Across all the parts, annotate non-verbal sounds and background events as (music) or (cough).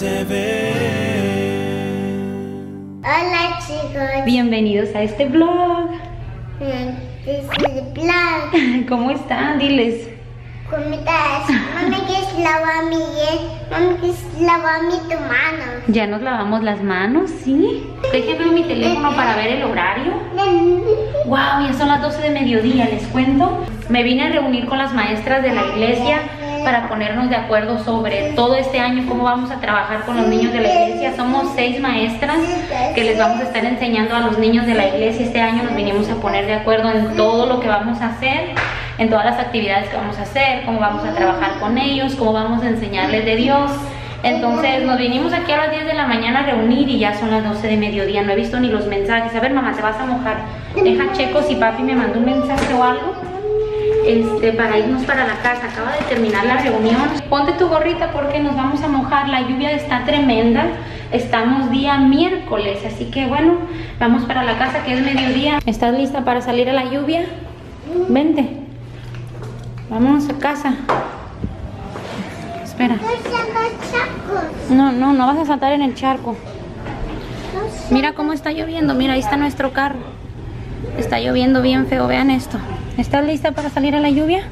TV. Hola chicos, Bienvenidos a este vlog. este es el plan. (laughs) ¿Cómo están? Diles. ¿Cómo estás? Mami, que lavar mi Mami, que lavar mi tu mano. ¿Ya nos lavamos las manos? ¿Sí? Déjenme mi teléfono para ver el horario. (laughs) Wow, ya son las 12 de mediodía, les cuento. Me vine a reunir con las maestras de la iglesia para ponernos de acuerdo sobre todo este año, cómo vamos a trabajar con los niños de la iglesia. Somos seis maestras que les vamos a estar enseñando a los niños de la iglesia. Este año nos vinimos a poner de acuerdo en todo lo que vamos a hacer, en todas las actividades que vamos a hacer, cómo vamos a trabajar con ellos, cómo vamos a enseñarles de Dios. Entonces nos vinimos aquí a las 10 de la mañana a reunir y ya son las 12 de mediodía. No he visto ni los mensajes. A ver, mamá, te vas a mojar. Deja checo si papi me mandó un mensaje o algo. Este, para irnos para la casa. Acaba de terminar la reunión. Ponte tu gorrita porque nos vamos a mojar. La lluvia está tremenda. Estamos día miércoles, así que bueno, vamos para la casa que es mediodía. ¿Estás lista para salir a la lluvia? Vente. Vámonos a casa. Espera. No, no, no vas a saltar en el charco. Mira cómo está lloviendo. Mira, ahí está nuestro carro. Está lloviendo bien feo. Vean esto. ¿Estás lista para salir a la lluvia?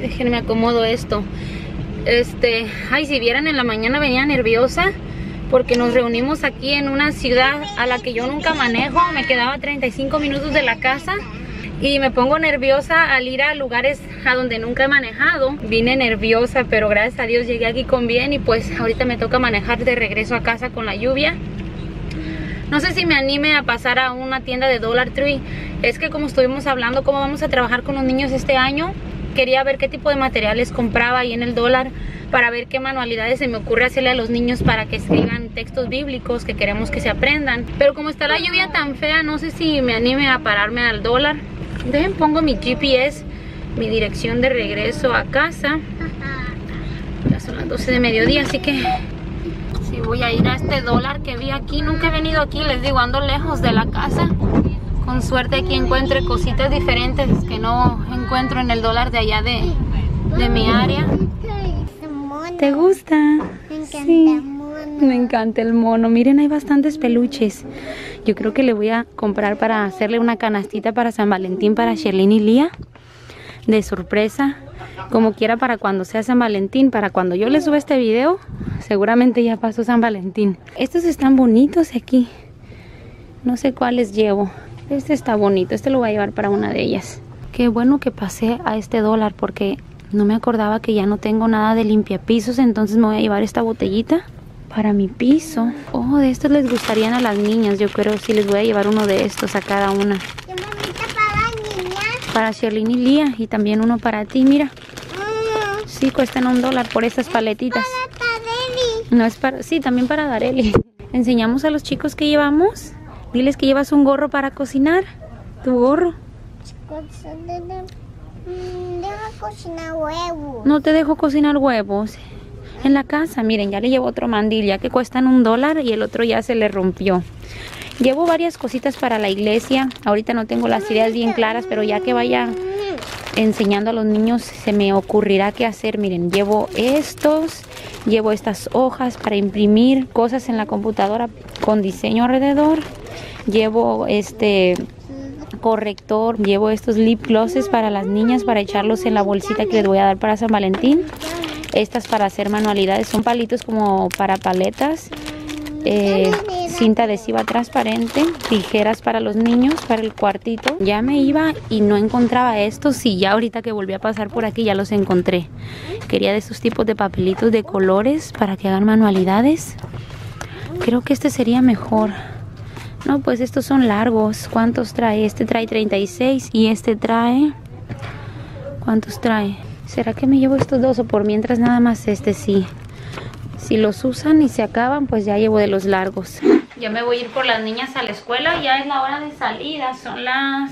Déjenme acomodo esto. Este, ay, si vieran en la mañana venía nerviosa porque nos reunimos aquí en una ciudad a la que yo nunca manejo. Me quedaba 35 minutos de la casa y me pongo nerviosa al ir a lugares a donde nunca he manejado. Vine nerviosa, pero gracias a Dios llegué aquí con bien y pues ahorita me toca manejar de regreso a casa con la lluvia. No sé si me anime a pasar a una tienda de Dollar Tree. Es que como estuvimos hablando cómo vamos a trabajar con los niños este año, quería ver qué tipo de materiales compraba ahí en el dólar para ver qué manualidades se me ocurre hacerle a los niños para que escriban textos bíblicos que queremos que se aprendan. Pero como está la lluvia tan fea, no sé si me anime a pararme al dólar. Dejen, pongo mi GPS, mi dirección de regreso a casa. Ya son las 12 de mediodía, así que voy a ir a este dólar que vi aquí. Nunca he venido aquí, les digo, ando lejos de la casa. Con suerte aquí encuentre cositas diferentes que no encuentro en el dólar de allá de, de mi área. ¿Te gusta? Me encanta Sí. el mono. Me encanta el mono. Miren, hay bastantes peluches. Yo creo que le voy a comprar para hacerle una canastita para San Valentín para Sherlyn y Lía. De sorpresa. Como quiera para cuando sea San Valentín. Para cuando yo le suba este video, seguramente ya pasó San Valentín. Estos están bonitos aquí. No sé cuáles llevo. Este está bonito. Este lo voy a llevar para una de ellas. Qué bueno que pasé a este dólar porque no me acordaba que ya no tengo nada de limpiapisos. Entonces me voy a llevar esta botellita para mi piso. Oh, de estos les gustarían a las niñas. Yo creo si les voy a llevar uno de estos a cada una. ¿Qué mamita para niña? Para Sherlyn y Lía. Y también uno para ti. Mira, Mm, sí, cuestan un dólar por estas paletitas. No es para... Sí, también para Dareli. Enseñamos a los chicos que llevamos. Diles que llevas un gorro para cocinar. Tu gorro. Mm, Deja cocinar huevo. No te dejo cocinar huevos. En la casa, miren, ya le llevo otro mandil, ya que cuestan un dólar y el otro ya se le rompió. Llevo varias cositas para la iglesia. Ahorita no tengo las ideas bien claras, pero ya que vaya enseñando a los niños se me ocurrirá qué hacer. Miren, llevo estos, llevo estas hojas para imprimir cosas en la computadora con diseño alrededor. Llevo este corrector, llevo estos lip glosses para las niñas para echarlos en la bolsita que les voy a dar para San Valentín. Estas para hacer manualidades son palitos como para paletas. Eh, cinta adhesiva transparente, tijeras para los niños, para el cuartito. Ya me iba y no encontraba estos y ya ahorita que volví a pasar por aquí ya los encontré. Quería de esos tipos de papelitos de colores para que hagan manualidades. Creo que este sería mejor. No, pues estos son largos. ¿Cuántos trae? Este trae 36 y este trae... ¿Cuántos trae? ¿Será que me llevo estos dos o por mientras nada más este sí? Si los usan y se acaban, pues ya llevo de los largos. Ya me voy a ir por las niñas a la escuela. Ya es la hora de salida. Son las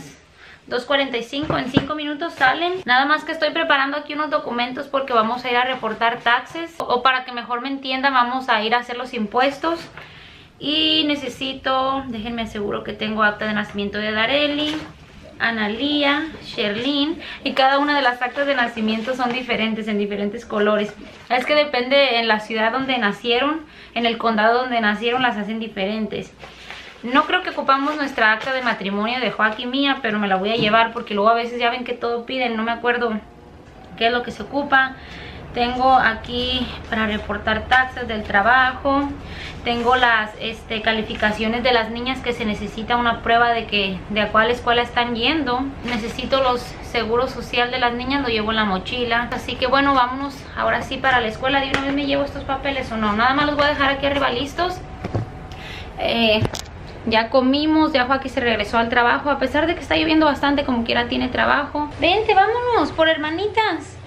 2.45. En 5 minutos salen. Nada más que estoy preparando aquí unos documentos porque vamos a ir a reportar taxes. O para que mejor me entiendan, vamos a ir a hacer los impuestos. Y necesito, déjenme aseguro que tengo acta de nacimiento de Dareli. Analía, Sherlyn y cada una de las actas de nacimiento son diferentes en diferentes colores. Es que depende en la ciudad donde nacieron, en el condado donde nacieron las hacen diferentes. No creo que ocupamos nuestra acta de matrimonio de Joaquín mía, pero me la voy a llevar porque luego a veces ya ven que todo piden, no me acuerdo qué es lo que se ocupa. Tengo aquí para reportar taxas del trabajo. Tengo las este, calificaciones de las niñas que se necesita una prueba de que de a cuál escuela están yendo. Necesito los seguros social de las niñas, lo llevo en la mochila. Así que bueno, vámonos ahora sí para la escuela. De una vez me llevo estos papeles o no. Nada más los voy a dejar aquí arriba listos. Eh, ya comimos, ya Joaquín se regresó al trabajo. A pesar de que está lloviendo bastante, como quiera tiene trabajo. Vente, vámonos, por hermanitas.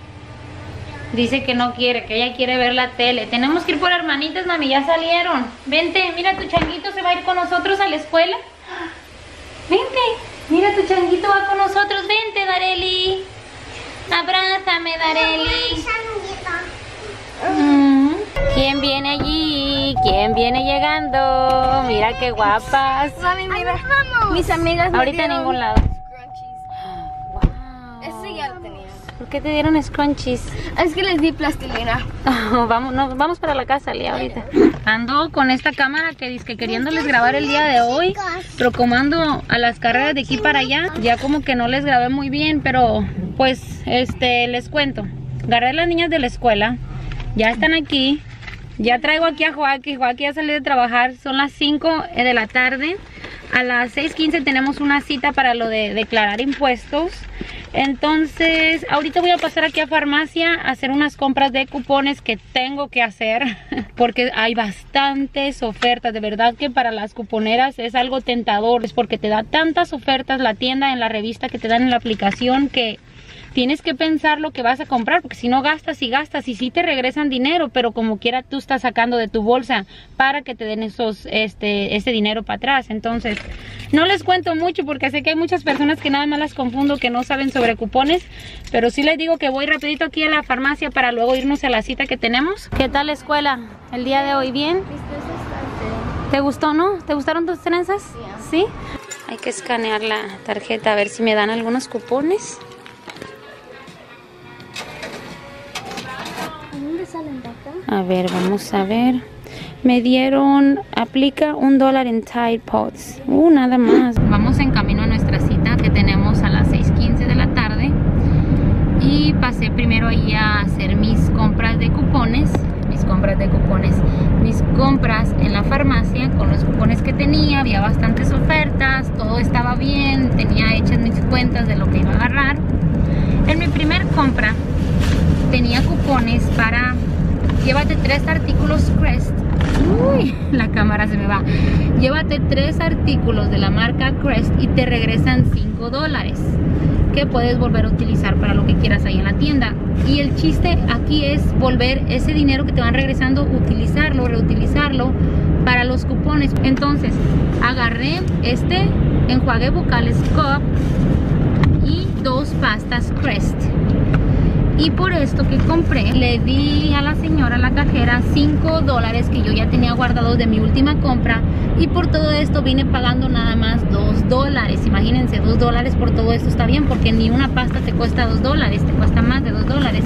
Dice que no quiere, que ella quiere ver la tele. Tenemos que ir por hermanitas, mami, ya salieron. Vente, mira, tu changuito se va a ir con nosotros a la escuela. Vente, mira, tu changuito va con nosotros. Vente, Dareli. Abrázame, Dareli. ¿Quién viene allí? ¿Quién viene llegando? Mira qué guapas. Mami, mira. Mis amigas Ahorita en dieron ningún lado. Qué te dieron scrunchies? Es que les di plastilina. (laughs) vamos, no, vamos para la casa, Lía, ahorita. Ando con esta cámara que dice que queriéndoles grabar el día de hoy, pero como ando a las carreras de aquí para allá, ya como que no les grabé muy bien, pero pues este les cuento. Agarré a las niñas de la escuela, ya están aquí. Ya traigo aquí a Joaquín, Joaquín ya salió de trabajar, son las 5 de la tarde. A las 6.15 tenemos una cita para lo de declarar impuestos. Entonces, ahorita voy a pasar aquí a farmacia a hacer unas compras de cupones que tengo que hacer (laughs) porque hay bastantes ofertas. De verdad que para las cuponeras es algo tentador, es porque te da tantas ofertas la tienda en la revista que te dan en la aplicación que tienes que pensar lo que vas a comprar, porque si no gastas y gastas y sí te regresan dinero, pero como quiera tú estás sacando de tu bolsa para que te den esos, este, ese dinero para atrás. Entonces, no les cuento mucho porque sé que hay muchas personas que nada más las confundo que no saben sobre cupones, pero sí les digo que voy rapidito aquí a la farmacia para luego irnos a la cita que tenemos. ¿Qué tal la escuela? ¿El día de hoy bien? ¿Te gustó, no? ¿Te gustaron tus trenzas? ¿Sí? Hay que escanear la tarjeta a ver si me dan algunos cupones. ¿Dónde salen de acá? A ver, vamos a ver. Me dieron, aplica un dólar en Tide Pods. Uh, nada más. Vamos en camino a nuestra cita que tenemos a las 6.15 de la tarde. Y pasé primero ahí a hacer mis compras de cupones. Mis compras de cupones. Mis compras en la farmacia con los cupones que tenía. Había bastantes ofertas. Todo estaba bien. Tenía hechas mis cuentas de lo que iba a agarrar. En mi primer compra tenía cupones para llévate tres artículos Crest. Uy, (laughs) la cámara se me va. Llévate tres artículos de la marca Crest y te regresan 5 dólares que puedes volver a utilizar para lo que quieras ahí en la tienda. Y el chiste aquí es volver ese dinero que te van regresando, utilizarlo, reutilizarlo para los cupones. Entonces, agarré este enjuague bucales Coop y dos pastas Crest. Y por esto que compré, le di a la señora, la cajera, 5 dólares que yo ya tenía guardados de mi última compra. Y por todo esto vine pagando nada más 2 dólares. Imagínense, 2 dólares por todo esto está bien, porque ni una pasta te cuesta 2 dólares, te cuesta más de 2 dólares.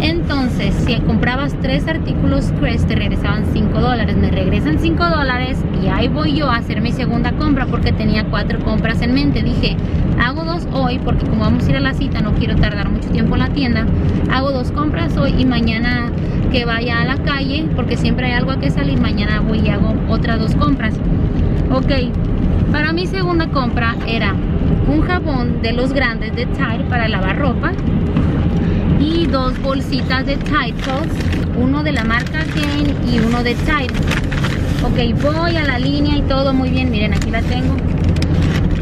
Entonces, si comprabas 3 artículos Crest, te regresaban 5 dólares. Me regresan 5 dólares y ahí voy yo a hacer mi segunda compra porque tenía 4 compras en mente. Dije, hago dos hoy porque como vamos a ir a la cita, no quiero tardar mucho tiempo en la tienda. Hago dos compras hoy y mañana que vaya a la calle, porque siempre hay algo que salir, mañana voy y hago otras dos compras. Ok, para mi segunda compra era un jabón de los grandes de Tide para lavar ropa y dos bolsitas de Pods, uno de la marca Gain y uno de Tide. Ok, voy a la línea y todo muy bien, miren aquí la tengo.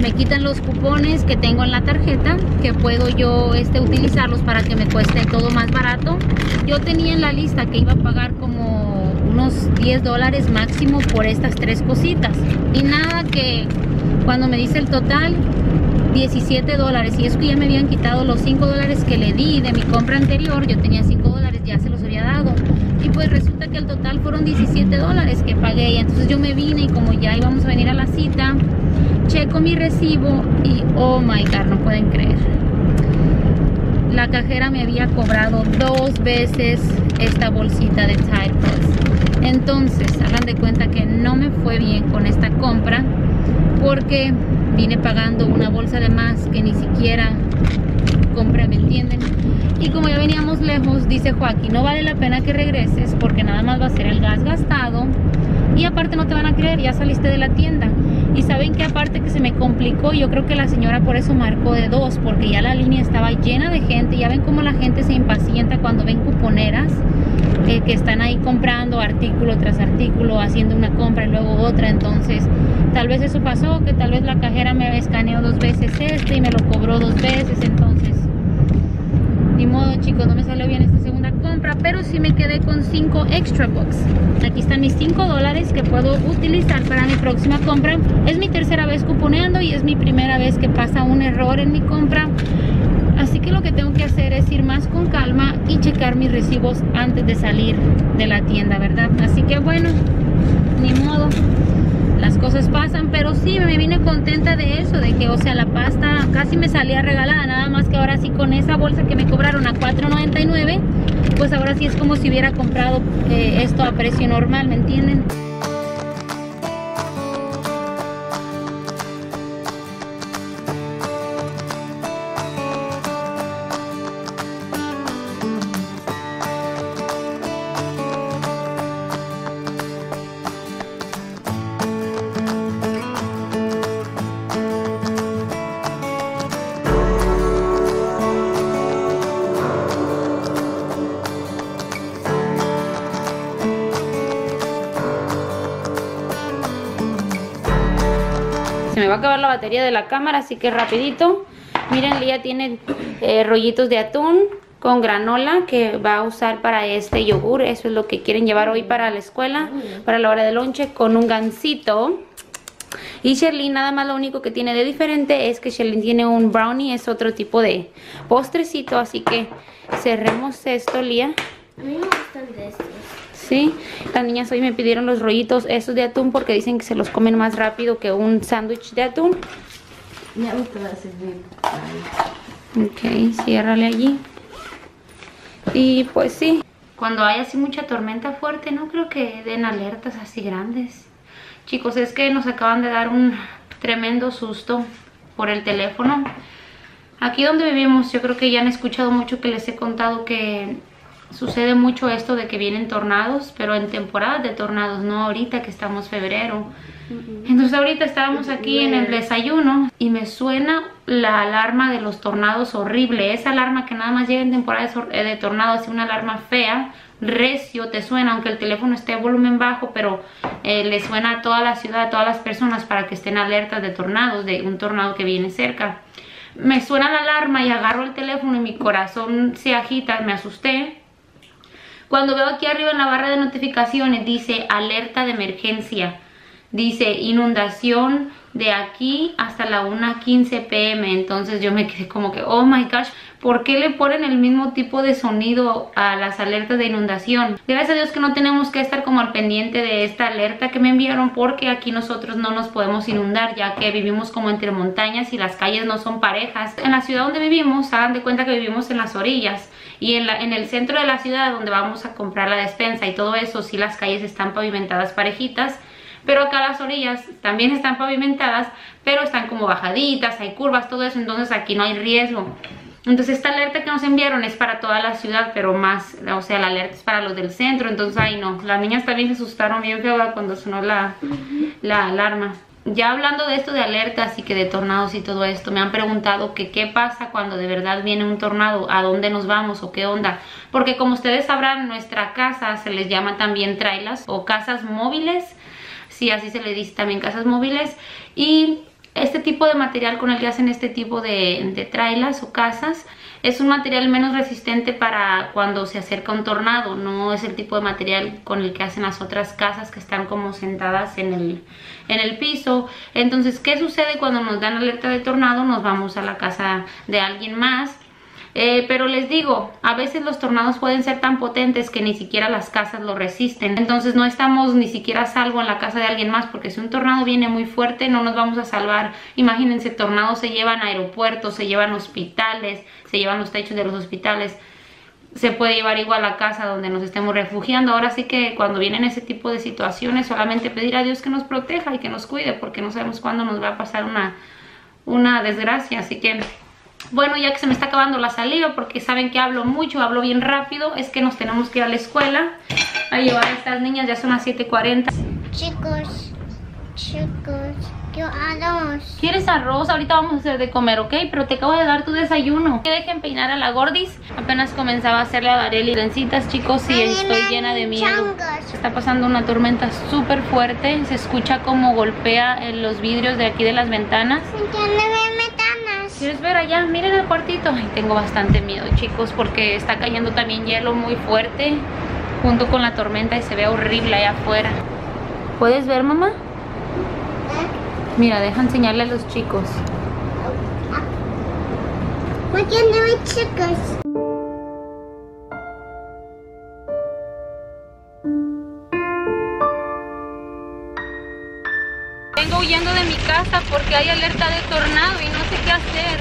Me quitan los cupones que tengo en la tarjeta, que puedo yo este, utilizarlos para que me cueste todo más barato. Yo tenía en la lista que iba a pagar como unos 10 dólares máximo por estas tres cositas. Y nada que cuando me dice el total, 17 dólares. Y es que ya me habían quitado los 5 dólares que le di de mi compra anterior. Yo tenía 5 dólares, ya se los había dado. Y pues resulta que el total fueron 17 dólares que pagué. Y entonces yo me vine y como ya íbamos a venir a la cita, checo mi recibo y oh my god, no pueden creer. La cajera me había cobrado dos veces esta bolsita de Tide. Entonces, hagan de cuenta que no me fue bien con esta compra porque vine pagando una bolsa de más que ni siquiera compré, ¿me entienden? Y como ya veníamos lejos, dice Joaquín, no vale la pena que regreses porque nada más va a ser el gas gastado y aparte no te van a creer, ya saliste de la tienda. Y saben que aparte que se me complicó, yo creo que la señora por eso marcó de dos, porque ya la línea estaba llena de gente. Ya ven cómo la gente se impacienta cuando ven cuponeras eh, que están ahí comprando artículo tras artículo, haciendo una compra y luego otra. Entonces, tal vez eso pasó, que tal vez la cajera me escaneó dos veces este y me lo cobró dos veces. Entonces, ni modo chicos, no me salió bien esta segunda compra, pero sí me quedé con 5 extra bucks. Aquí están mis 5 dólares que puedo utilizar para mi próxima compra. Es mi tercera vez cuponeando y es mi primera vez que pasa un error en mi compra. Así que lo que tengo que hacer es ir más con calma y checar mis recibos antes de salir de la tienda, ¿verdad? Así que bueno, ni modo las cosas pasan, pero sí me vine contenta de eso, de que, o sea, la pasta casi me salía regalada, nada más que ahora sí con esa bolsa que me cobraron a $4.99, pues ahora sí es como si hubiera comprado eh, esto a precio normal, ¿me entienden? Se me va a acabar la batería de la cámara, así que rapidito. Miren, Lía tiene eh, rollitos de atún con granola que va a usar para este yogur. Eso es lo que quieren llevar hoy para la escuela, para la hora de lonche, con un gansito. Y Sherlyn nada más lo único que tiene de diferente es que Sherlyn tiene un brownie, es otro tipo de postrecito, así que cerremos esto, Lía. A mí me gustan de estos. Sí, las niñas hoy me pidieron los rollitos esos de atún porque dicen que se los comen más rápido que un sándwich de atún. Ya me te va a servir. Ok, ciérrale allí. Y pues sí, cuando hay así mucha tormenta fuerte, no creo que den alertas así grandes. Chicos, es que nos acaban de dar un tremendo susto por el teléfono. Aquí donde vivimos, yo creo que ya han escuchado mucho que les he contado que sucede mucho esto de que vienen tornados, pero en temporadas de tornados, no ahorita que estamos febrero. Entonces ahorita estábamos aquí en el desayuno y me suena la alarma de los tornados horrible. Esa alarma que nada más llega en temporadas eh, de tornados, es una alarma fea, recio, te suena, aunque el teléfono esté a volumen bajo, pero eh, le suena a toda la ciudad, a todas las personas para que estén alertas de tornados, de un tornado que viene cerca. Me suena la alarma y agarro el teléfono y mi corazón se agita, me asusté. Cuando veo aquí arriba en la barra de notificaciones dice alerta de emergencia. Dice inundación de aquí hasta la 1.15 pm. Entonces yo me quedé como que, oh my gosh, ¿por qué le ponen el mismo tipo de sonido a las alertas de inundación? Gracias a Dios que no tenemos que estar como al pendiente de esta alerta que me enviaron porque aquí nosotros no nos podemos inundar ya que vivimos como entre montañas y las calles no son parejas. En la ciudad donde vivimos, hagan de cuenta que vivimos en las orillas y en, el centro de la ciudad donde vamos a comprar la despensa y todo eso, sí las calles están pavimentadas parejitas, pero acá las orillas también están pavimentadas, pero están como bajaditas, hay curvas, todo eso, entonces aquí no hay riesgo. Entonces esta alerta que nos enviaron es para toda la ciudad, pero más, o sea, la alerta es para los del centro, entonces ahí no. Las niñas también se asustaron bien feo cuando sonó la, la alarma. Ya hablando de esto de alertas y que de tornados y todo esto, me han preguntado que qué pasa cuando de verdad viene un tornado, a dónde nos vamos o qué onda. Porque como ustedes sabrán, nuestra casa se les llama también trailas o casas móviles. Sí, así se le dice también casas móviles. Y este tipo de material con el que hacen este tipo de, de o casas es un material menos resistente para cuando se acerca un tornado, no es el tipo de material con el que hacen las otras casas que están como sentadas en el, en el piso. Entonces, ¿qué sucede cuando nos dan alerta de tornado? Nos vamos a la casa de alguien más Eh, pero les digo, a veces los tornados pueden ser tan potentes que ni siquiera las casas lo resisten. Entonces no estamos ni siquiera a salvo en la casa de alguien más porque si un tornado viene muy fuerte no nos vamos a salvar. Imagínense, tornados se llevan a aeropuertos, se llevan hospitales, se llevan los techos de los hospitales. Se puede llevar igual a la casa donde nos estemos refugiando. Ahora sí que cuando vienen ese tipo de situaciones solamente pedir a Dios que nos proteja y que nos cuide porque no sabemos cuándo nos va a pasar una, una desgracia. Así que bueno, ya que se me está acabando la saliva porque saben que hablo mucho, hablo bien rápido, es que nos tenemos que ir a la escuela a llevar a estas niñas, ya son las 7.40. Chicos, chicos, ¿qué haremos? ¿Quieres arroz? Ahorita vamos a hacer de comer, ¿ok? Pero te acabo de dar tu desayuno. Que dejen peinar a la gordis. Apenas comenzaba a hacerle a Dareli trencitas, chicos, y estoy llena de miedo. Changos. Está pasando una tormenta súper fuerte. Se escucha como golpea en los vidrios de aquí de las ventanas. ¿Quieres ver allá? Miren el cuartito. Tengo bastante miedo, chicos, porque está cayendo también hielo muy fuerte junto con la tormenta y se ve horrible allá afuera. ¿Puedes ver, mamá? Mira, deja enseñarle a los chicos. Chicos. Casa porque hay alerta de tornado y no sé qué hacer.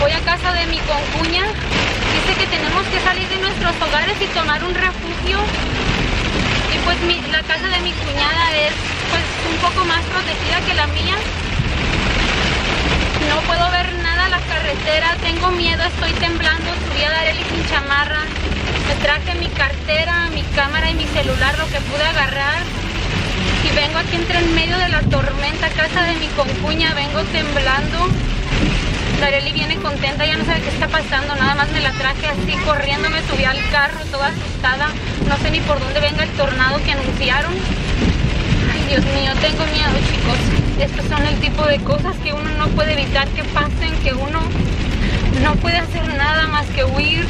Voy a casa de mi concuña. Dice que tenemos que salir de nuestros hogares y tomar un refugio. Y pues la casa de mi cuñada es pues un poco más protegida que la mía. No puedo ver nada a la carretera, tengo miedo, estoy temblando, subí a Dareli sin chamarra. Me traje mi cartera, mi cámara y mi celular, lo que pude agarrar. Y vengo aquí entre en medio de la tormenta, casa de mi concuña, vengo temblando. Dareli viene contenta, ya no sabe qué está pasando, nada más me la traje así corriendo, me subí al carro toda asustada. No sé ni por dónde venga el tornado que anunciaron. Ay, Dios mío, tengo miedo, chicos. Estos son el tipo de cosas que uno no puede evitar que pasen, que uno no puede hacer nada más que huir.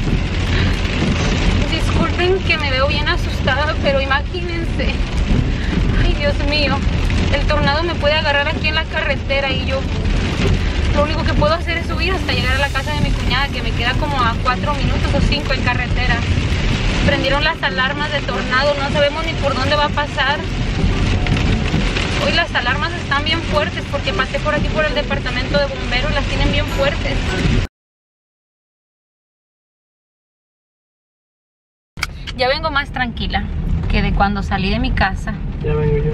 Disculpen que me veo bien asustada, pero imagínense. Ay, Dios mío. El tornado me puede agarrar aquí en la carretera y yo lo único que puedo hacer es subir hasta llegar a la casa de mi cuñada, que me queda como a cuatro minutos o cinco en carretera. Prendieron las alarmas de tornado, no sabemos ni por dónde va a pasar. Hoy las alarmas están bien fuertes porque pasé por aquí por el departamento de bomberos, las tienen bien fuertes. Ya vengo más tranquila que de cuando salí de mi casa Ya vengo yo.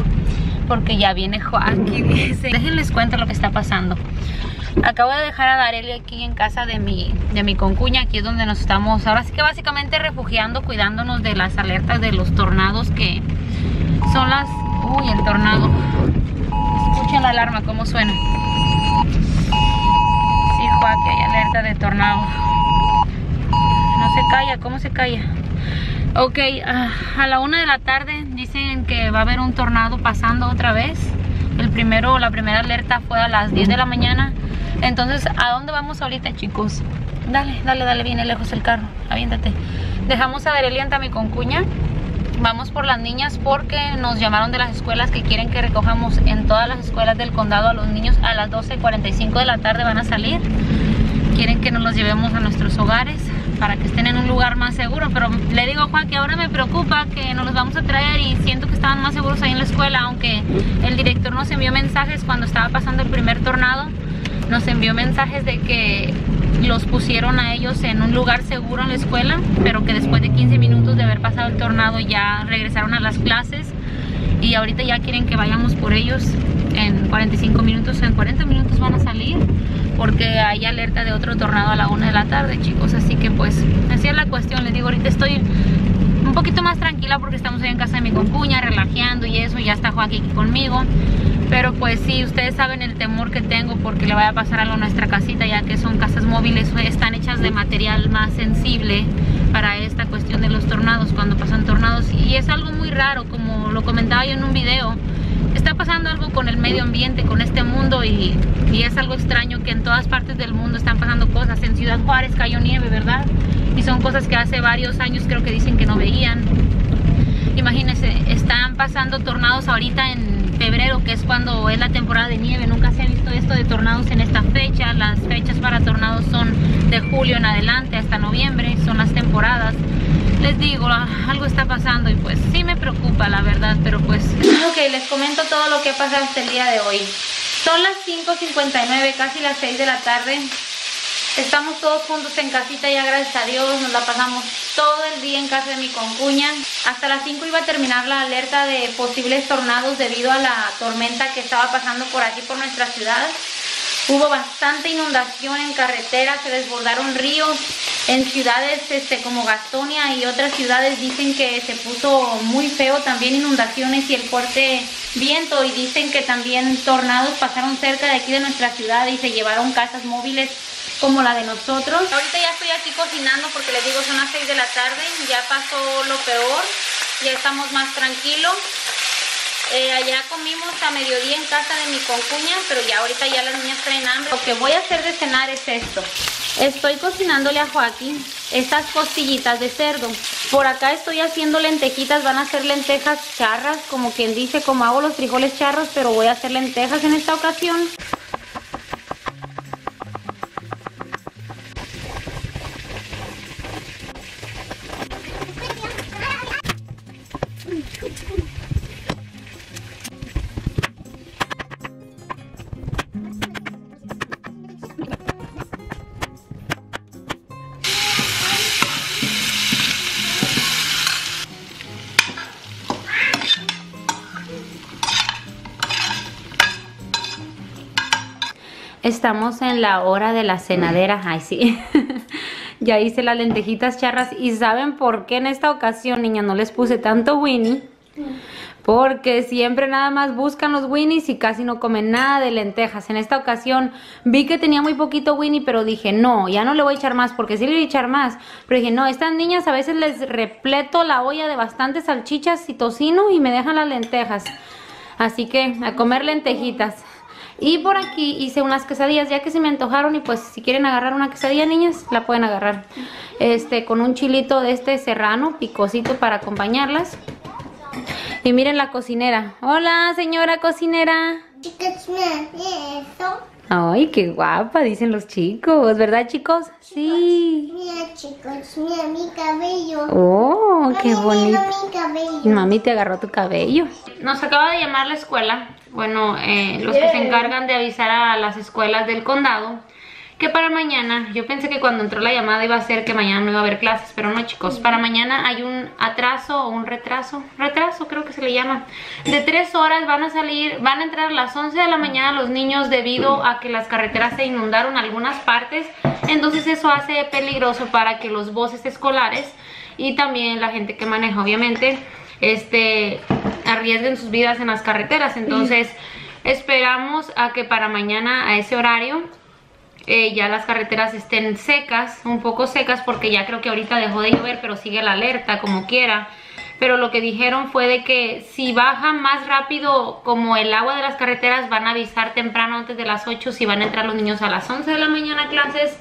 porque ya viene Joaquín. Dice, déjenles cuento lo que está pasando. Acabo de dejar a Dareli aquí en casa de mi, de mi concuña, aquí es donde nos estamos, ahora sí que básicamente refugiando, cuidándonos de las alertas de los tornados que son las... Uy, el tornado. Escuchen la alarma, cómo suena. Sí, Joaquín, hay alerta de tornado. No se calla, ¿cómo se calla? Ok, ah, a la una de la tarde que va a haber un tornado pasando otra vez. El primero, la primera alerta fue a las 10 de la mañana. Entonces, ¿a dónde vamos ahorita, chicos? Dale, dale, dale, viene lejos el carro. Aviéntate. Dejamos a Dareli ante mi concuña. Vamos por las niñas porque nos llamaron de las escuelas que quieren que recojamos en todas las escuelas del condado a los niños a las 12.45 de la tarde van a salir. Quieren que nos los llevemos a nuestros hogares para que estén en un lugar más seguro. Pero le digo a Juan que ahora me preocupa que nos los vamos a traer y siento que estaban más seguros ahí en la escuela, aunque el director nos envió mensajes cuando estaba pasando el primer tornado. Nos envió mensajes de que los pusieron a ellos en un lugar seguro en la escuela, pero que después de 15 minutos de haber pasado el tornado ya regresaron a las clases y ahorita ya quieren que vayamos por ellos en 45 minutos, en 40 minutos van a salir porque hay alerta de otro tornado a la una de la tarde chicos, así que pues así es la cuestión, les digo ahorita estoy un poquito más tranquila porque estamos ahí en casa de mi concuña, relajeando y eso, ya está Joaquín aquí conmigo. Pero pues sí, ustedes saben el temor que tengo porque le vaya a pasar algo a nuestra casita ya que son casas móviles, están hechas de material más sensible para esta cuestión de los tornados, cuando pasan tornados. Y es algo muy raro, como lo comentaba yo en un video está pasando algo con el medio ambiente, con este mundo y, es algo extraño que en todas partes del mundo están pasando cosas, en Ciudad Juárez cayó nieve, ¿verdad? Y son cosas que hace varios años creo que dicen que no veían imagínense, están pasando tornados ahorita en febrero, que es cuando es la temporada de nieve. Nunca se ha visto esto de tornados en esta fecha. Las fechas para tornados son de julio en adelante hasta noviembre, son las temporadas. Les digo, algo está pasando y pues sí me preocupa la verdad, pero pues... Ok, les comento todo lo que ha pasado hasta el día de hoy. Son las 5.59, casi las 6 de la tarde. Estamos todos juntos en casita ya, gracias a Dios. Nos la pasamos todo el día en casa de mi concuña. Hasta las 5 iba a terminar la alerta de posibles tornados debido a la tormenta que estaba pasando por aquí, por nuestra ciudad. Hubo bastante inundación en carreteras, se desbordaron ríos. En ciudades este, como Gastonia y otras ciudades dicen que se puso muy feo también inundaciones y el fuerte viento. Y dicen que también tornados pasaron cerca de aquí de nuestra ciudad y se llevaron casas móviles como la de nosotros. Ahorita ya estoy aquí cocinando porque les digo son las 6 de la tarde, ya pasó lo peor, ya estamos más tranquilos. Eh, allá comimos a mediodía en casa de mi concuña, pero ya ahorita ya las niñas traen hambre. Lo que voy a hacer de cenar es esto. Estoy cocinándole a Joaquín estas costillitas de cerdo. Por acá estoy haciendo lentejitas, van a ser lentejas charras, como quien dice, como hago los frijoles charros, pero voy a hacer lentejas en esta ocasión. Estamos en la hora de la cenadera. Ay, sí. (laughs) ya hice las lentejitas charras. ¿Y saben por qué en esta ocasión, niña, no les puse tanto Winnie? Porque siempre nada más buscan los Winnies y casi no comen nada de lentejas. En esta ocasión vi que tenía muy poquito Winnie, pero dije, no, ya no le voy a echar más, porque sí le voy a echar más. Pero dije, no, estas niñas a veces les repleto la olla de bastantes salchichas y tocino y me dejan las lentejas. Así que a comer lentejitas. Y por aquí hice unas quesadillas, ya que se me antojaron y pues si quieren agarrar una quesadilla, niñas, la pueden agarrar. Este, con un chilito de este serrano, picosito para acompañarlas. Y miren la cocinera. Hola, señora cocinera. Chicos, miren esto. Ay, qué guapa, dicen los chicos, ¿verdad, chicos? Sí. Mira, chicos, mira mi cabello. Oh, qué bonito. mira mi cabello. Mami te agarró tu cabello. Nos acaba de llamar la escuela, bueno, eh, los que se encargan de avisar a las escuelas del condado, que para mañana, yo pensé que cuando entró la llamada iba a ser que mañana no iba a haber clases, pero no chicos, para mañana hay un atraso o un retraso, retraso creo que se le llama, de tres horas van a salir, van a entrar a las 11 de la mañana los niños debido a que las carreteras se inundaron algunas partes, entonces eso hace peligroso para que los buses escolares y también la gente que maneja obviamente este arriesguen sus vidas en las carreteras. Entonces (laughs) esperamos a que para mañana a ese horario eh, ya las carreteras estén secas, un poco secas porque ya creo que ahorita dejó de llover pero sigue la alerta como quiera. Pero lo que dijeron fue de que si baja más rápido como el agua de las carreteras van a avisar temprano antes de las 8 si van a entrar los niños a las 11 de la mañana a clases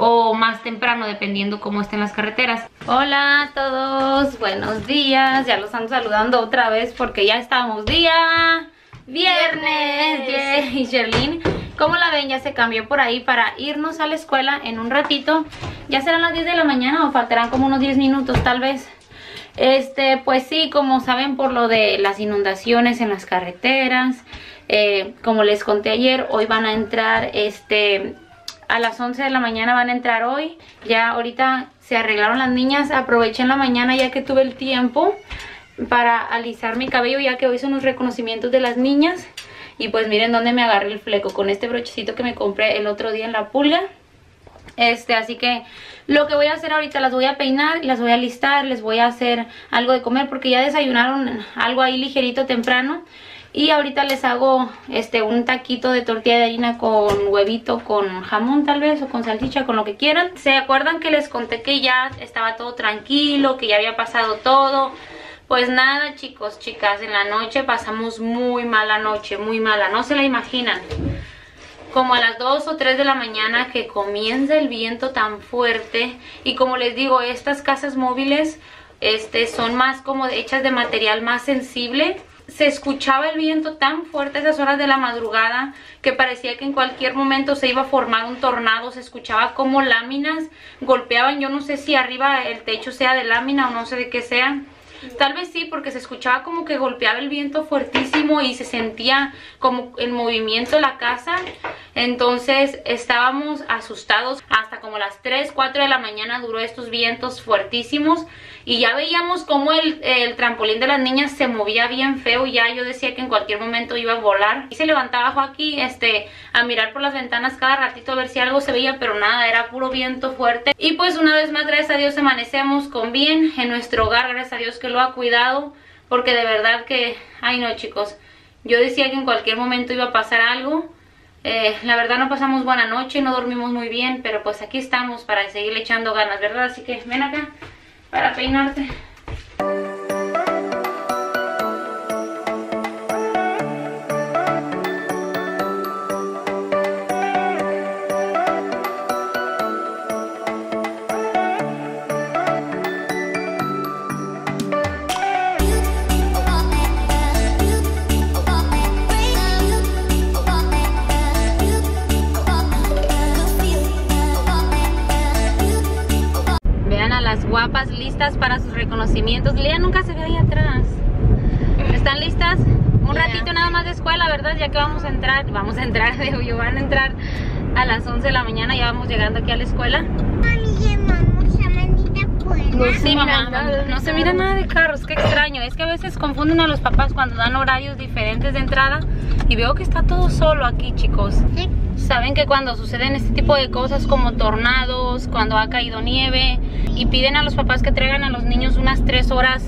o más temprano dependiendo cómo estén las carreteras. Hola a todos, buenos días, ya los ando saludando otra vez porque ya estamos día viernes. Y Sherlyn, ¿cómo la ven? Ya se cambió por ahí para irnos a la escuela en un ratito. Ya serán las 10 de la mañana o faltarán como unos 10 minutos tal vez. Este, pues sí, como saben por lo de las inundaciones en las carreteras, eh, como les conté ayer, hoy van a entrar, este, a las 11 de la mañana van a entrar hoy. Ya ahorita se arreglaron las niñas, aproveché en la mañana ya que tuve el tiempo para alisar mi cabello, ya que hoy son los reconocimientos de las niñas. Y pues miren dónde me agarré el fleco, con este brochecito que me compré el otro día en la pulga. Este, así que lo que voy a hacer ahorita, las voy a peinar, las voy a listar, les voy a hacer algo de comer porque ya desayunaron algo ahí ligerito temprano. Y ahorita les hago este un taquito de tortilla de harina con huevito, con jamón tal vez o con salchicha, con lo que quieran. ¿Se acuerdan que les conté que ya estaba todo tranquilo, que ya había pasado todo? Pues nada chicos, chicas, en la noche pasamos muy mala noche, muy mala, no se la imaginan como a las 2 o 3 de la mañana que comienza el viento tan fuerte y como les digo estas casas móviles este son más como hechas de material más sensible se escuchaba el viento tan fuerte a esas horas de la madrugada que parecía que en cualquier momento se iba a formar un tornado. Se escuchaba como láminas golpeaban. Yo no sé si arriba el techo sea de lámina o no sé de qué sea. Tal vez sí, porque se escuchaba como que golpeaba el viento fuertísimo y se sentía como en movimiento la casa. Entonces estábamos asustados. Hasta como las 3, 4 de la mañana duró estos vientos fuertísimos. Y ya veíamos como el, el, trampolín de las niñas se movía bien feo. Ya yo decía que en cualquier momento iba a volar. Y se levantaba Joaquín este a mirar por las ventanas cada ratito a ver si algo se veía pero nada era puro viento fuerte. Y pues una vez más gracias a Dios amanecemos con bien en nuestro hogar. Gracias a Dios que lo ha cuidado porque de verdad que ay no chicos. Yo decía que en cualquier momento iba a pasar algo eh, la verdad no pasamos buena noche, no dormimos muy bien, pero pues aquí estamos para seguirle echando ganas, ¿verdad? Así que ven acá para peinarte. Guapas listas para sus reconocimientos. Lea nunca se ve ahí atrás. ¿Están listas? Un ratito nada más de escuela, ¿verdad? Ya que vamos a entrar, vamos a entrar, (laughs) digo yo, van a entrar a las 11 de la mañana, ya vamos llegando aquí a la escuela. Mami, llamamos a manita afuera. Sí, mamá, no se mira nada de carros, qué extraño. Es que a veces confunden a los papás cuando dan horarios diferentes de entrada y veo que está todo solo aquí, chicos. Sí. Saben que cuando suceden este tipo de cosas como tornados, cuando ha caído nieve y piden a los papás que traigan a los niños unas tres horas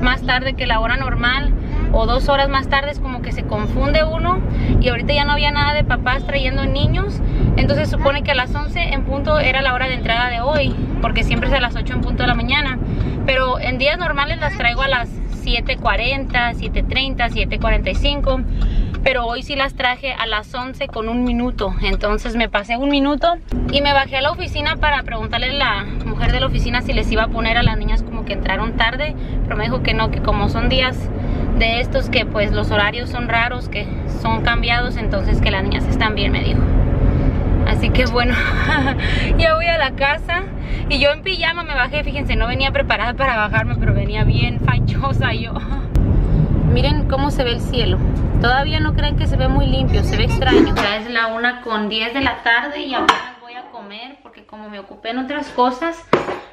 más tarde que la hora normal o dos horas más tarde es como que se confunde uno y ahorita ya no había nada de papás trayendo niños entonces supone que a las 11 en punto era la hora de entrada de hoy porque siempre es a las 8 en punto de la mañana pero en días normales las traigo a las 7.40, 7.30, 7.45 pero hoy sí las traje a las 11 con un minuto entonces me pasé un minuto y me bajé a la oficina para preguntarle a la mujer de la oficina si les iba a poner a las niñas como que entraron tarde pero me dijo que no, que como son días de estos que pues los horarios son raros, que son cambiados, entonces que las niñas están bien, me dijo. Así que bueno, (laughs) ya voy a la casa y yo en pijama me bajé, fíjense, no venía preparada para bajarme, pero venía bien fachosa yo. (laughs) Miren cómo se ve el cielo. Todavía no creen que se ve muy limpio, se ve extraño. Ya es la una con 10 de la tarde y ahora voy a comer porque como me ocupé en otras cosas,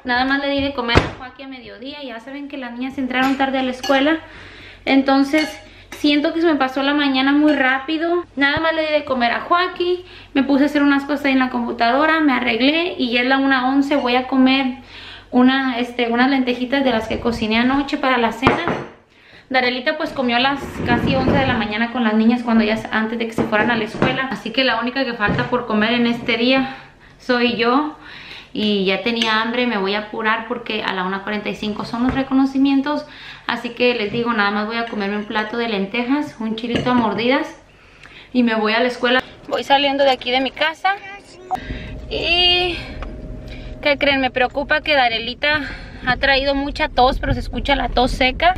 nada más le di de comer a Joaquín a mediodía. Ya saben que las niñas entraron tarde a la escuela. Entonces siento que se me pasó la mañana muy rápido. Nada más le di de comer a Joaquín. Me puse a hacer unas cosas en la computadora, me arreglé y ya es la 1.11. Voy a comer una, este, unas lentejitas de las que cociné anoche para la cena. Darelita pues comió a las casi 11 de la mañana con las niñas cuando ya antes de que se fueran a la escuela. Así que la única que falta por comer en este día soy yo. Y ya tenía hambre, me voy a apurar porque a la 1.45 son los reconocimientos. Así que les digo, nada más voy a comerme un plato de lentejas, un chilito a mordidas. Y me voy a la escuela. Voy saliendo de aquí de mi casa. Y... ¿Qué creen? Me preocupa que Darelita ha traído mucha tos, pero se escucha la tos seca.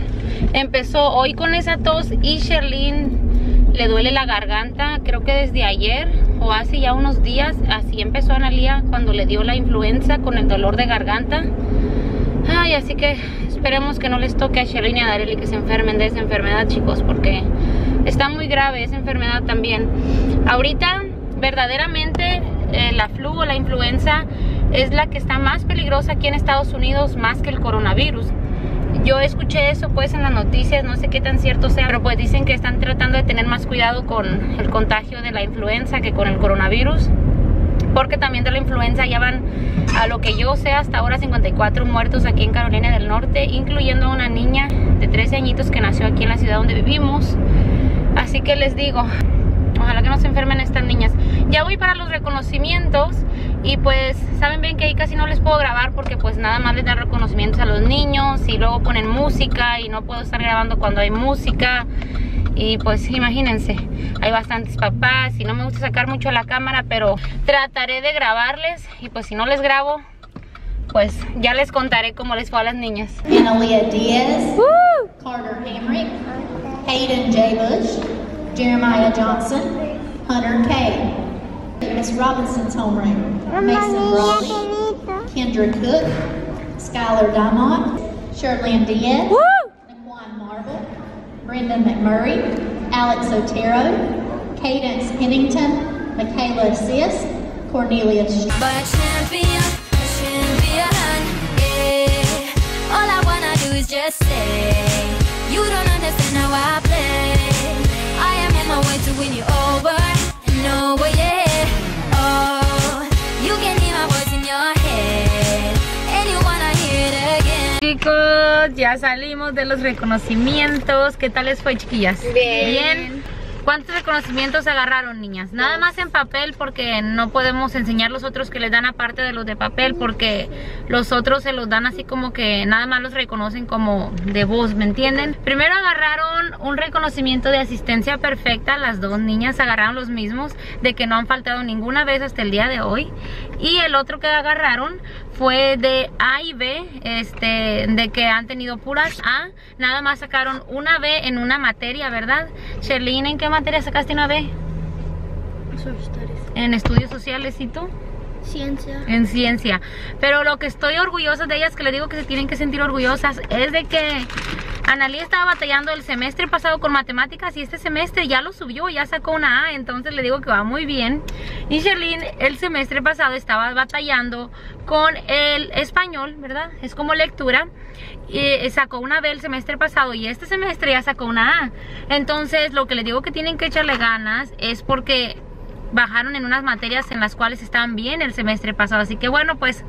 Empezó hoy con esa tos y Sherlyn le duele la garganta, creo que desde ayer o hace ya unos días, así empezó Analia cuando le dio la influenza con el dolor de garganta. Ay, así que esperemos que no les toque a Sherlyn y a Darely que se enfermen de esa enfermedad, chicos, porque está muy grave esa enfermedad también. Ahorita, verdaderamente, eh, la flu o la influenza es la que está más peligrosa aquí en Estados Unidos, más que el coronavirus. Yo escuché eso pues en las noticias, no sé qué tan cierto sea, pero pues dicen que están tratando de tener más cuidado con el contagio de la influenza que con el coronavirus. Porque también de la influenza ya van, a lo que yo sé, hasta ahora 54 muertos aquí en Carolina del Norte, incluyendo a una niña de 13 añitos que nació aquí en la ciudad donde vivimos. Así que les digo, ojalá que no se enfermen estas niñas. Ya voy para los reconocimientos y pues saben bien que ahí casi no les puedo grabar porque pues nada más les dan reconocimientos a los niños y luego ponen música y no puedo estar grabando cuando hay música y pues imagínense, hay bastantes papás y no me gusta sacar mucho la cámara pero trataré de grabarles y pues si no les grabo pues ya les contaré cómo les fue a las niñas. Analia Diaz, Carter Hamrick, Hayden Jeremiah Johnson, Hunter K. Miss Robinson's homeroom, Mamá, Mason mira Brawley, Kendra Cook, Skylar Diamond, Sherlyn Diaz, Naquan Marble, Brendan McMurray, Alex Otero, Cadence Pennington, Michaela Sis, Cornelia Sh- Chicos, ya salimos de los reconocimientos. ¿Qué tal les fue, chiquillas? Bien. ¿Cuántos reconocimientos agarraron, niñas? Nada más en papel porque no podemos enseñar los otros que les dan aparte de los de papel porque los otros se los dan así como que nada más los reconocen como de voz, ¿me entienden? Primero agarraron un reconocimiento de asistencia perfecta, las dos niñas agarraron los mismos de que no han faltado ninguna vez hasta el día de hoy y el otro que agarraron fue de A y B, este, de que han tenido puras A, nada más sacaron una B en una materia, ¿verdad? Sherlyn, ¿en qué materia sacaste una B? En estudios sociales, ¿y tú? Ciencia. En ciencia. Pero lo que estoy orgullosa de ellas, que le digo que se tienen que sentir orgullosas, es de que Analí estaba batallando el semestre pasado con matemáticas y este semestre ya lo subió, ya sacó una A, entonces le digo que va muy bien. Y Sherlyn el semestre pasado estaba batallando con el español, ¿verdad? Es como lectura. Y sacó una B el semestre pasado y este semestre ya sacó una A. Entonces lo que les digo que tienen que echarle ganas es porque bajaron en unas materias en las cuales estaban bien el semestre pasado. Así que bueno, pues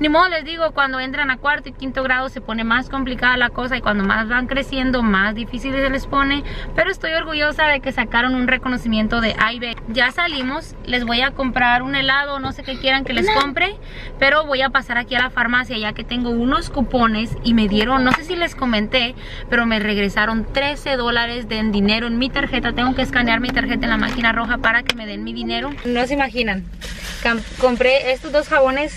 ni modo les digo, cuando entran a cuarto y quinto grado se pone más complicada la cosa y cuando más van creciendo, más difícil se les pone. Pero estoy orgullosa de que sacaron un reconocimiento de AIB. Ya salimos, les voy a comprar un helado, no sé qué quieran que les compre, pero voy a pasar aquí a la farmacia ya que tengo unos cupones y me dieron, no sé si les comenté, pero me regresaron 13 dólares de dinero en mi tarjeta. Tengo que escanear mi tarjeta en la máquina roja para que me den mi dinero. No se imaginan. Compré estos dos jabones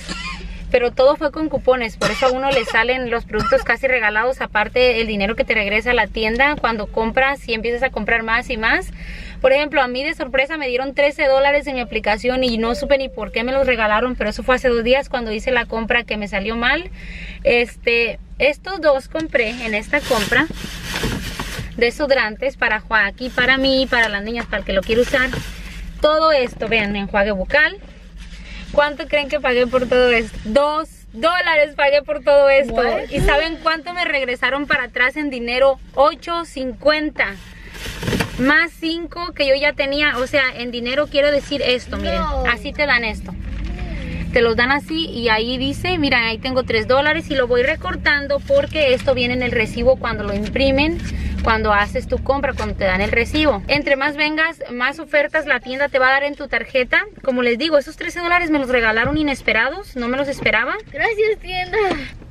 pero todo fue con cupones, por eso a uno le salen los productos casi regalados, aparte el dinero que te regresa a la tienda cuando compras y empiezas a comprar más y más. Por ejemplo, a mí de sorpresa me dieron 13 dólares en mi aplicación y no supe ni por qué me los regalaron, pero eso fue hace dos días cuando hice la compra que me salió mal. Este, estos dos compré en esta compra desodorantes para Joaquín, para mí, para las niñas, para el que lo quiere usar. Todo esto, vean, enjuague bucal. ¿Cuánto creen que pagué por todo esto? Dos dólares pagué por todo esto. ¿Y saben cuánto me regresaron para atrás en dinero? 8.50 más 5 que yo ya tenía. O sea, en dinero quiero decir esto, miren. Así te dan esto. Te los dan así y ahí dice, mira, ahí tengo 3 dólares y lo voy recortando porque esto viene en el recibo cuando lo imprimen, cuando haces tu compra, cuando te dan el recibo. Entre más vengas, más ofertas la tienda te va a dar en tu tarjeta. Como les digo, esos 13 dólares me los regalaron inesperados, no me los esperaba. Gracias, tienda.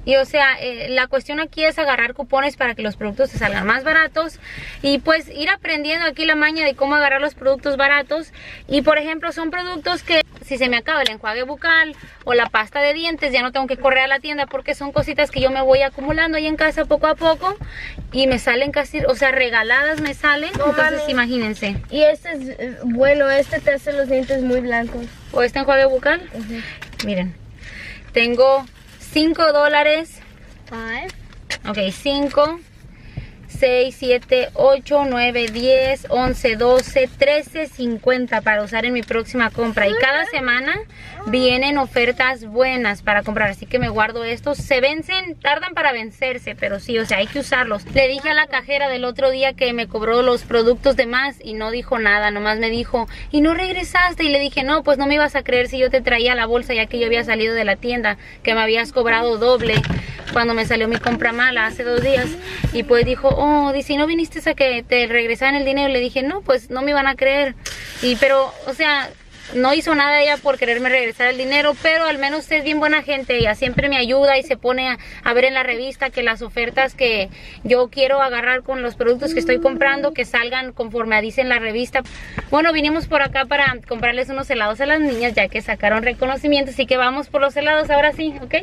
Y o sea, eh, la cuestión aquí es agarrar cupones para que los productos te salgan más baratos y pues ir aprendiendo aquí la maña de cómo agarrar los productos baratos. Y por ejemplo, son productos que si se me acaba el enjuague bucal o la pasta de dientes, ya no tengo que correr a la tienda porque son cositas que yo me voy acumulando ahí en casa poco a poco y me salen casi, o sea, regaladas me salen. Entonces, mami. imagínense. Y este es eh, bueno, este te hace los dientes muy blancos. ¿O este enjuague bucal? Miren, tengo 5 dólares Five. Ok, 5, 6, 7, 8, 9, 10, 11, 12, 13, 50 para usar en mi próxima compra. Y cada semana vienen ofertas buenas para comprar. Así que me guardo estos. Se vencen, tardan para vencerse, pero sí, o sea, hay que usarlos. Le dije a la cajera del otro día que me cobró los productos de más y no dijo nada. Nomás me dijo, ¿y no regresaste? Y le dije, no, pues no me ibas a creer si yo te traía la bolsa ya que yo había salido de la tienda, que me habías cobrado doble cuando me salió mi compra mala hace dos días. Y pues dijo, oh, dice, ¿y no viniste a que te regresaran el dinero? Le dije, no, pues no me iban a creer. Y pero, o sea, no hizo nada ella por quererme regresar el dinero, pero al menos es bien buena gente. Ella siempre me ayuda y se pone a, a ver en la revista que las ofertas que yo quiero agarrar con los productos que estoy comprando, que salgan conforme dice en la revista. Bueno, vinimos por acá para comprarles unos helados a las niñas, ya que sacaron reconocimiento, así que vamos por los helados ahora sí, ¿ok?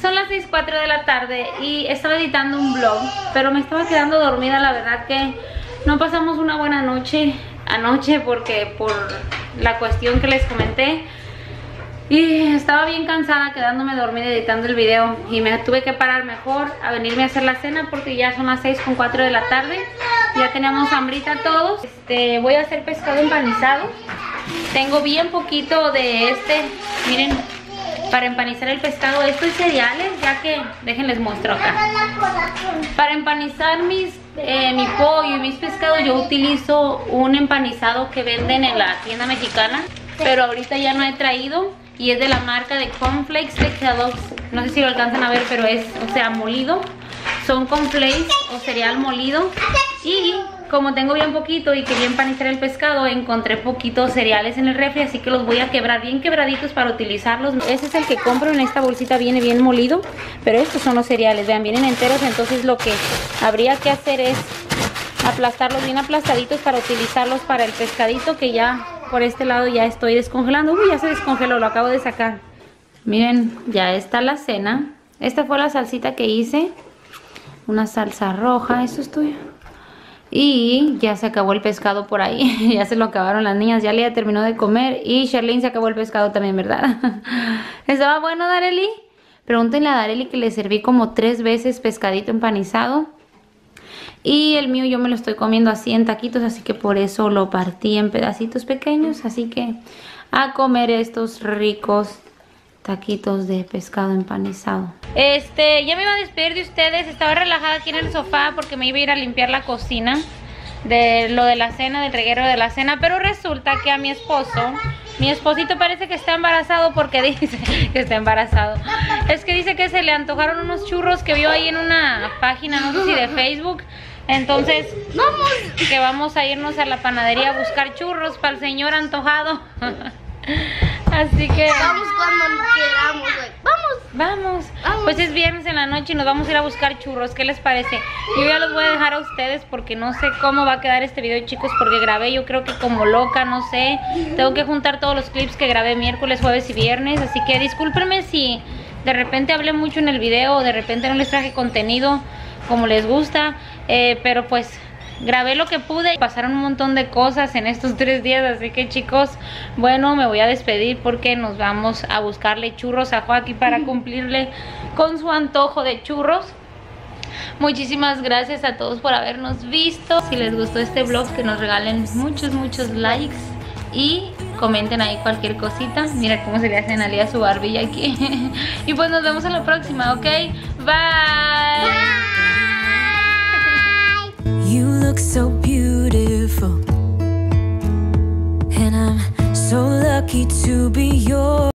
Son las 6.04 de la tarde y estaba editando un vlog, pero me estaba quedando dormida, la verdad que no pasamos una buena noche. Anoche porque por la cuestión que les comenté. Y estaba bien cansada quedándome dormida editando el video y me tuve que parar mejor a venirme a hacer la cena porque ya son las 6 con 4 de la tarde. Ya teníamos hambrita todos. Este, voy a hacer pescado empanizado. Tengo bien poquito de este, miren, para empanizar el pescado. Esto es cereales, ya que, déjenles muestro acá. Para empanizar mis, eh, mi pollo y mis pescados yo utilizo un empanizado que venden en la tienda mexicana. Pero ahorita ya no he traído y es de la marca de cornflakes de Kellogg's. No sé si lo alcanzan a ver, pero es, o sea, molido. Son cornflakes o cereal molido. Y como tengo bien poquito y quería empanizar el pescado, encontré poquitos cereales en el refri, así que los voy a quebrar bien quebraditos para utilizarlos. Ese es el que compro, en esta bolsita viene bien molido, pero estos son los cereales, vean, vienen enteros, entonces lo que habría que hacer es aplastarlos bien aplastaditos para utilizarlos para el pescadito que ya por este lado ya estoy descongelando. Uy, ya se descongeló, lo acabo de sacar. Miren, ya está la cena. Esta fue la salsita que hice. Una salsa roja, eso es tuyo. Y ya se acabó el pescado por ahí. (laughs) ya se lo acabaron las niñas. Ya Lea terminó de comer. Y Charlene se acabó el pescado también, ¿verdad? (laughs) ¿Estaba bueno, Dareli? Pregúntenle a Dareli que le serví como tres veces pescadito empanizado. Y el mío yo me lo estoy comiendo así en taquitos, así que por eso lo partí en pedacitos pequeños. Así que a comer estos ricos taquitos de pescado empanizado. Este, ya me iba a despedir de ustedes. Estaba relajada aquí en el sofá porque me iba a ir a limpiar la cocina de lo de la cena, del reguero de la cena. Pero resulta que a mi esposo, mi esposito parece que está embarazado porque (laughs) dice que está embarazado. Es que dice que se le antojaron unos churros que vio ahí en una página, no sé si de Facebook. Entonces, vamos, que vamos a irnos a la panadería a buscar churros para el señor antojado. (laughs) Así que... Vamos cuando queramos, Vamos. Vamos. Pues es viernes en la noche y nos vamos a ir a buscar churros. ¿Qué les parece? Yo ya los voy a dejar a ustedes porque no sé cómo va a quedar este video, chicos, porque grabé yo creo que como loca, no sé. Tengo que juntar todos los clips que grabé miércoles, jueves y viernes. Así que discúlpenme si de repente hablé mucho en el video o de repente no les traje contenido como les gusta. Eh, pero pues grabé lo que pude y pasaron un montón de cosas en estos (laughs) tres días así que chicos bueno me voy a despedir porque nos vamos a buscarle churros a Joaquín para (laughs) cumplirle con su antojo de churros Muchísimas gracias a todos por habernos visto. Si les gustó este vlog, que nos regalen muchos, muchos likes. Y comenten ahí cualquier cosita. Mira cómo se le hace a su barbilla aquí. (laughs) y pues nos vemos en la próxima, ¿ok? Bye. You look so beautiful. And I'm so lucky to be yours.